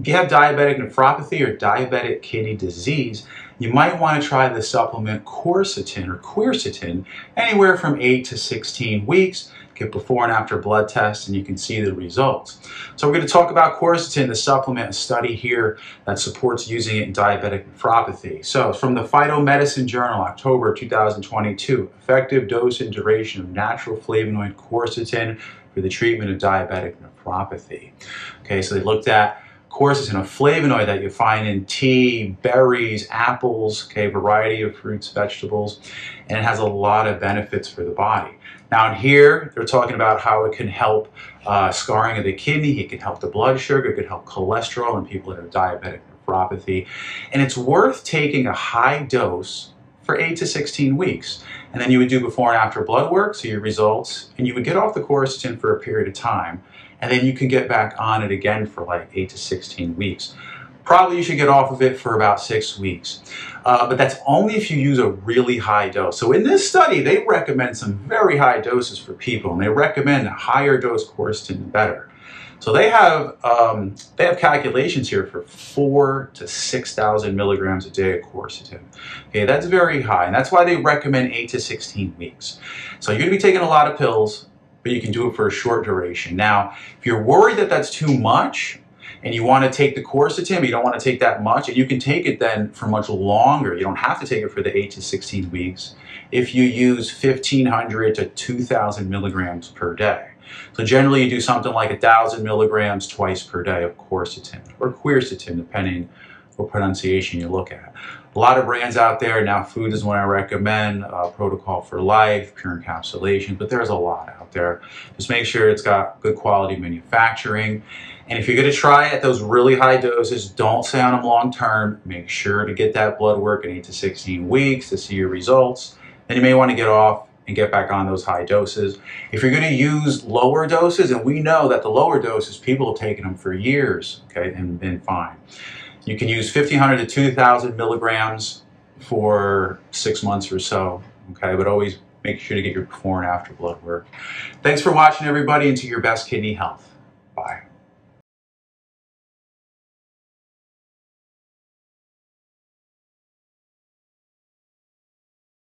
If you have diabetic nephropathy or diabetic kidney disease, you might want to try the supplement quercetin or quercetin anywhere from 8 to 16 weeks. Get before and after blood tests and you can see the results. So we're going to talk about quercetin, the supplement, study here that supports using it in diabetic nephropathy. So from the Phytomedicine Journal, October 2022, effective dose and duration of natural flavonoid quercetin for the treatment of diabetic nephropathy. Okay, so they looked at quercetin, a flavonoid that you find in tea, berries, apples, okay, variety of fruits, vegetables, and it has a lot of benefits for the body. Now here, they're talking about how it can help uh, scarring of the kidney, it can help the blood sugar, it can help cholesterol in people that have diabetic nephropathy. And it's worth taking a high dose for 8 to 16 weeks. And then you would do before and after blood work, so your results, and you would get off the quercetin for a period of time. And then you can get back on it again for like 8 to 16 weeks probably you should get off of it for about six weeks. Uh, but that's only if you use a really high dose. So in this study, they recommend some very high doses for people, and they recommend a higher dose quercetin better. So they have um, they have calculations here for four to six thousand milligrams a day of quercetin. Okay, that's very high, and that's why they recommend eight to sixteen weeks. So you're to be taking a lot of pills, but you can do it for a short duration. Now, if you're worried that that's too much, and you want to take the quercetin, but you don't want to take that much, and you can take it then for much longer. You don't have to take it for the 8 to 16 weeks if you use 1,500 to 2,000 milligrams per day. So generally you do something like a 1,000 milligrams twice per day of quercetin, or quercetin, depending what pronunciation you look at. A lot of brands out there, now food is one I recommend, uh, Protocol for Life, Pure Encapsulation, but there's a lot out there. Just make sure it's got good quality manufacturing and if you're going to try at those really high doses, don't stay on them long term. Make sure to get that blood work in 8 to 16 weeks to see your results. Then you may want to get off and get back on those high doses. If you're going to use lower doses, and we know that the lower doses, people have taken them for years, okay, and been fine. You can use 1500 to 2000 milligrams for six months or so, okay, but always make sure to get your before and after blood work. Thanks for watching, everybody, and to your best kidney health. Bye.